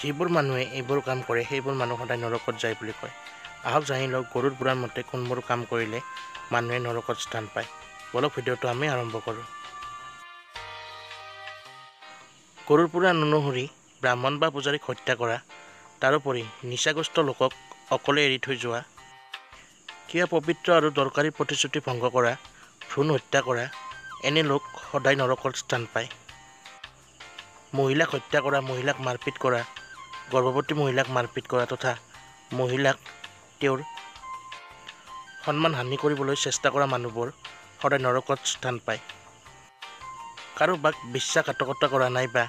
যিবোৰ মানুহে এইবোৰ কাম কৰে সেইবোৰ মানুহ সদায় নৰকত যায় বুলি কয়। আহক জানি লওক গৰুৰ পুৰাণ মতে কোনবোৰ কাম কৰিলে মানুহে নৰকত স্থান পায়। বলক ভিডিঅ'টো আমি আৰম্ভ কৰোঁ। গৰুৰ পুৰাণ অনুসৰি ব্ৰাহ্মণ বা পূজাৰীক হত্যা কৰা তাৰোপৰি নিচাগ্ৰস্ত লোকক অকলে এৰি থৈ যোৱা কিবা পবিত্ৰ আৰু দৰকাৰী প্ৰতিশ্ৰুতি ভংগ কৰা ভ্ৰূণ হত্যা কৰা এনে লোক সদায় নৰকত স্থান পায়। মহিলাক হত্যা কৰা মহিলাক মাৰপিট কৰা গৰ্ভৱতী মহিলাক মাৰপিট কৰা তথা মহিলাক তেওঁৰ সন্মান হানি কৰিবলৈ চেষ্টা কৰা মানুহবোৰ সদায় নৰকত স্থান পায়। কাৰোবাক বিশ্বাসঘাতকতা কৰা নাইবা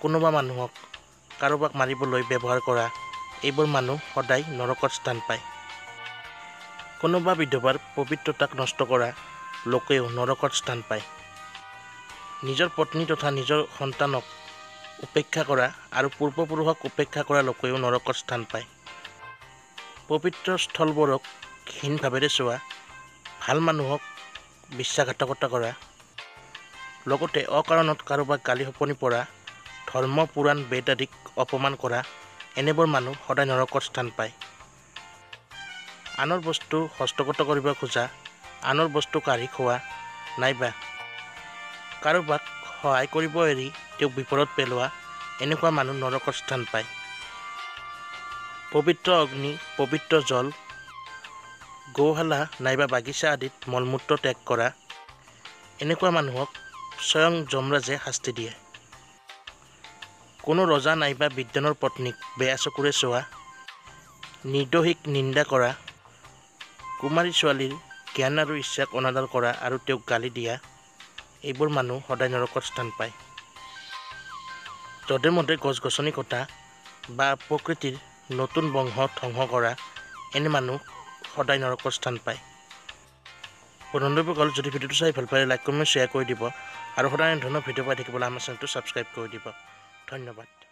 কোনোবা মানুহক কাৰোবাক মাৰিবলৈ ব্যৱহাৰ কৰা এইবোৰ মানুহ সদায় নৰকত স্থান পায়। কোনোবা বিধৱাৰ পবিত্ৰতাক নষ্ট কৰা লোকেও নৰকত স্থান পায়। নিজৰ পত্নী তথা নিজৰ সন্তানক উপেক্ষা কৰা আৰু পূৰ্বপুৰুষক উপেক্ষা কৰা লোকেও নৰকত স্থান পায়। পবিত্ৰ স্থলবোৰক হীন ভাৱেৰে চোৱা ভাল মানুহক বিশ্বাসঘাতকতা কৰা লগতে অকাৰণত কাৰোবাক গালি সপনি পৰা ধৰ্ম পুৰাণ বেদ আদিক অপমান কৰা এনেবোৰ মানুহ সদায় নৰকত স্থান পায়। আনৰ বস্তু হস্তগত কৰিব খোজা আনৰ বস্তু কাঢ়ি খোৱা নাইবা কাৰোবাক সহায় কৰিব এৰি তেওঁক বিপদত পেলোৱা এনেকুৱা মানুহ নৰকত স্থান পায়। পবিত্ৰ অগ্নি পবিত্ৰ জল গৌশালা নাইবা বাগিচা আদিত মলমূত্ৰ ত্যাগ কৰা এনেকুৱা মানুহক স্বয়ং যমৰাজে শাস্তি দিয়ে। কোনো ৰজা নাইবা বিদ্যানৰ পত্নীক বেয়া চকুৰে চোৱা নিৰ্দোষীক নিন্দা কৰা কুমাৰী ছোৱালীৰ জ্ঞান আৰু ইচ্ছাক অনাদৰ কৰা আৰু তেওঁক গালি দিয়া এইবোৰ মানুহ সদায় নৰকত স্থান পায়। যধে মধে গছ গছনি কটা বা প্ৰকৃতিৰ নতুন বংশ ধ্বংস কৰা এনে মানুহ সদায় নৰকত স্থান পায়। বন্ধুবৰ্গল যদি ভিডিঅ'টো চাই ভাল পায় লাইক কমেণ্ট শ্বেয়াৰ কৰি দিব আৰু সদায় এনে ধৰণৰ ভিডিঅ' পাই থাকিবলৈ আমাৰ চেনেলটো ছাবস্ক্ৰাইব কৰি দিব। ধন্যবাদ।